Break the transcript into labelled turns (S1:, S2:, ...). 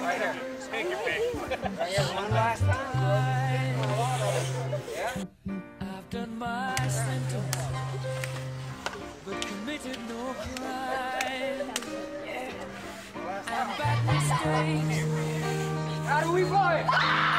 S1: Right here. Take your pick.
S2: one last time.
S3: I've done my sentence, but committed no crime. And bad mistakes
S2: How do we play?